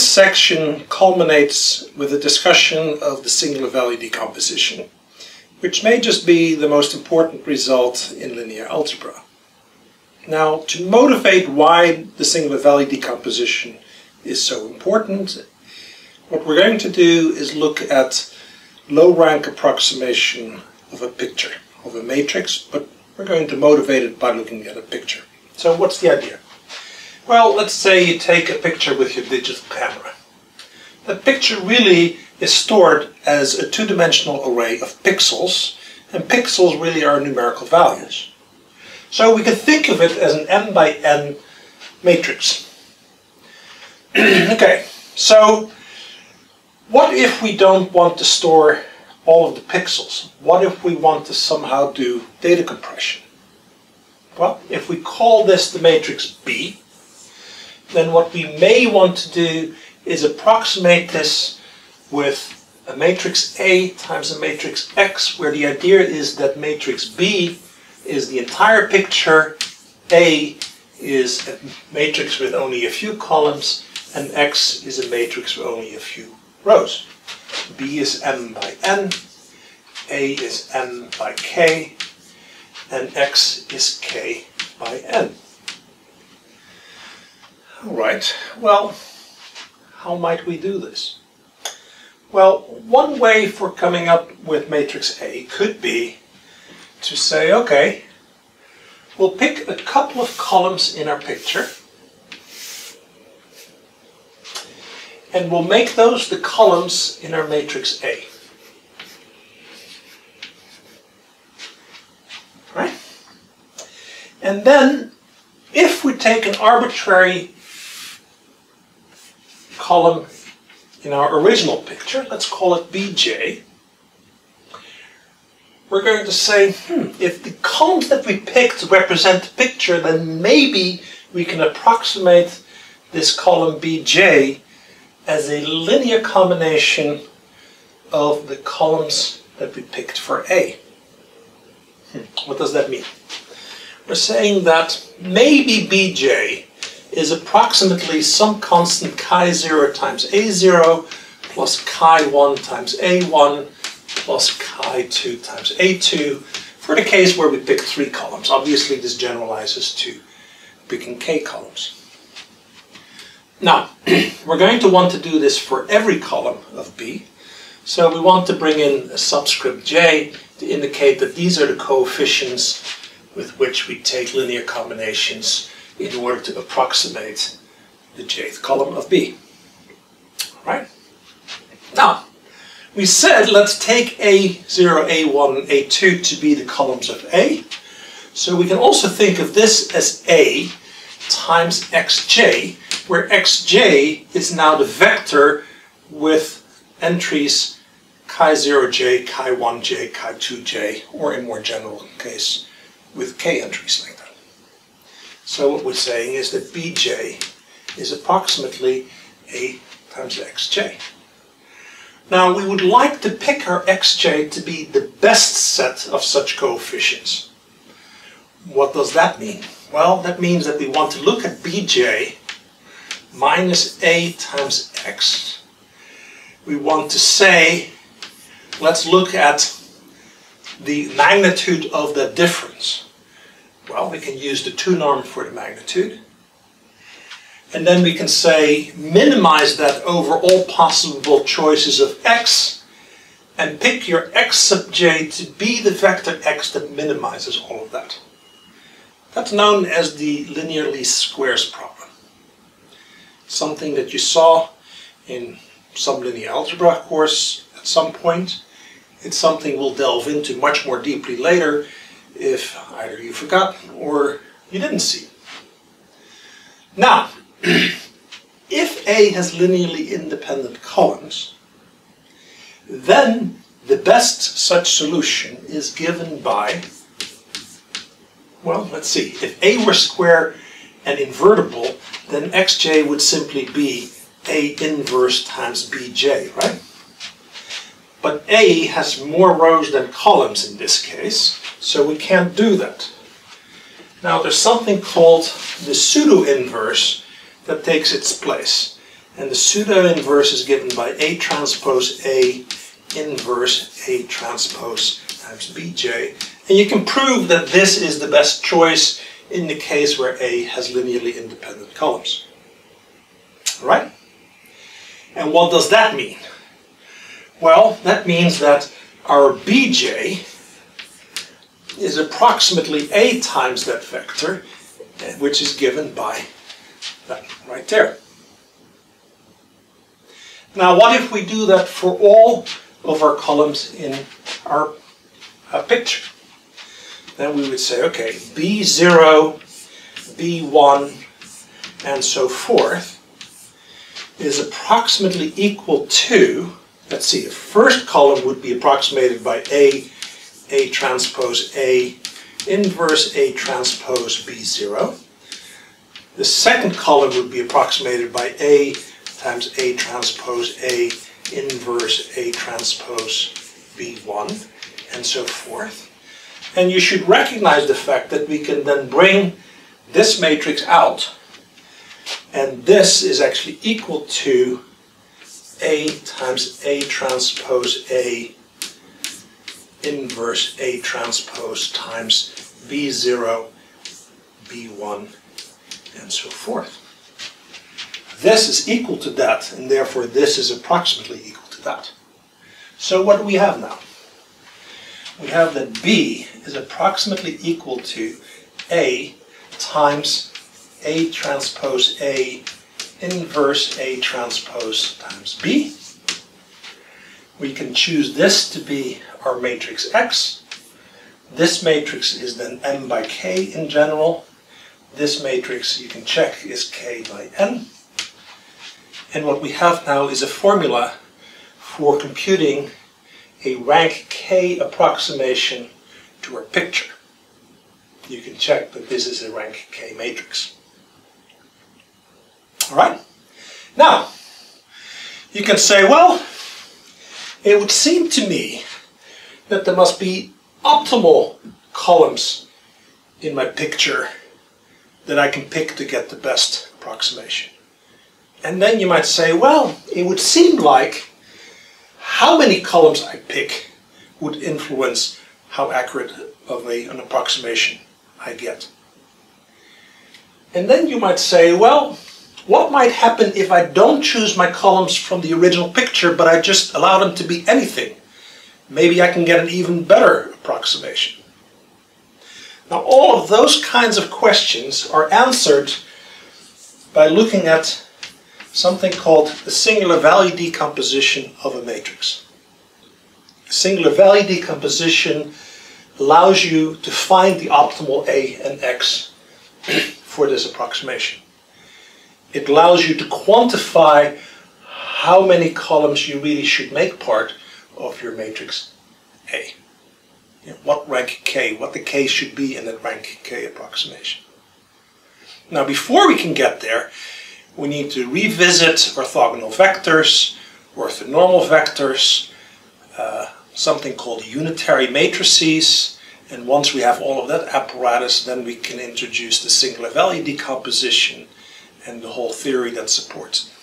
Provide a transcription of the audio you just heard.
this section culminates with a discussion of the singular value decomposition, which may just be the most important result in linear algebra. Now, to motivate why the singular value decomposition is so important, what we're going to do is look at low rank approximation of a picture, of a matrix, but we're going to motivate it by looking at a picture. So what's the idea? Well, let's say you take a picture with your digital camera. The picture really is stored as a two-dimensional array of pixels, and pixels really are numerical values. So we can think of it as an n by n matrix. okay, so what if we don't want to store all of the pixels? What if we want to somehow do data compression? Well, if we call this the matrix B, then what we may want to do is approximate this with a matrix A times a matrix X, where the idea is that matrix B is the entire picture, A is a matrix with only a few columns, and X is a matrix with only a few rows. B is m by n, A is n by k, and X is k by n. All right, well, how might we do this? Well, one way for coming up with matrix A could be to say, okay, we'll pick a couple of columns in our picture and we'll make those the columns in our matrix A. Right? And then, if we take an arbitrary column in our original picture, let's call it Bj, we're going to say, hmm, if the columns that we picked represent the picture, then maybe we can approximate this column Bj as a linear combination of the columns that we picked for A. Hmm. What does that mean? We're saying that maybe Bj is approximately some constant chi0 times A0 plus chi1 times A1 plus chi2 times A2 for the case where we pick three columns. Obviously this generalizes to picking k columns. Now, we're going to want to do this for every column of B. So we want to bring in a subscript j to indicate that these are the coefficients with which we take linear combinations in order to approximate the jth column of B. Right? Now, we said let's take A0, A1, and A2 to be the columns of A. So we can also think of this as A times xj, where xj is now the vector with entries chi0j, chi1j, chi2j, or in more general case, with k entries like that. So what we're saying is that bj is approximately a times xj. Now we would like to pick our xj to be the best set of such coefficients. What does that mean? Well, that means that we want to look at bj minus a times x. We want to say, let's look at the magnitude of the difference. Well, we can use the 2 norm for the magnitude. And then we can say minimize that over all possible choices of x and pick your x sub j to be the vector x that minimizes all of that. That's known as the linear least squares problem. Something that you saw in some linear algebra course at some point. It's something we'll delve into much more deeply later if either you forgot or you didn't see. Now, if A has linearly independent columns, then the best such solution is given by, well, let's see, if A were square and invertible, then xj would simply be A inverse times bj, right? But A has more rows than columns in this case, so we can't do that. Now there's something called the pseudo-inverse that takes its place. And the pseudo-inverse is given by A transpose A inverse A transpose times Bj. And you can prove that this is the best choice in the case where A has linearly independent columns. All right? And what does that mean? Well, that means that our Bj is approximately A times that vector, which is given by that right there. Now, what if we do that for all of our columns in our uh, picture? Then we would say, okay, B0, B1, and so forth is approximately equal to, let's see, the first column would be approximated by A, A transpose A, inverse A transpose B0. The second column would be approximated by A times A transpose A inverse A transpose B1 and so forth. And you should recognize the fact that we can then bring this matrix out and this is actually equal to A times A transpose A inverse A transpose times B0, B1, and so forth. This is equal to that, and therefore this is approximately equal to that. So what do we have now? We have that B is approximately equal to A times A transpose A inverse A transpose times B. We can choose this to be our matrix X. This matrix is then M by K in general. This matrix, you can check, is K by N. And what we have now is a formula for computing a rank K approximation to our picture. You can check that this is a rank K matrix. All right? Now, you can say, well, it would seem to me that there must be optimal columns in my picture that I can pick to get the best approximation. And then you might say, well, it would seem like how many columns I pick would influence how accurate of a, an approximation I get. And then you might say, well, what might happen if I don't choose my columns from the original picture, but I just allow them to be anything? Maybe I can get an even better approximation. Now, all of those kinds of questions are answered by looking at something called the singular value decomposition of a matrix. Singular value decomposition allows you to find the optimal A and X for this approximation. It allows you to quantify how many columns you really should make part of your matrix A. You know, what rank K, what the K should be in that rank K approximation. Now before we can get there, we need to revisit orthogonal vectors, orthonormal vectors, uh, something called unitary matrices, and once we have all of that apparatus, then we can introduce the singular value decomposition and the whole theory that supports it.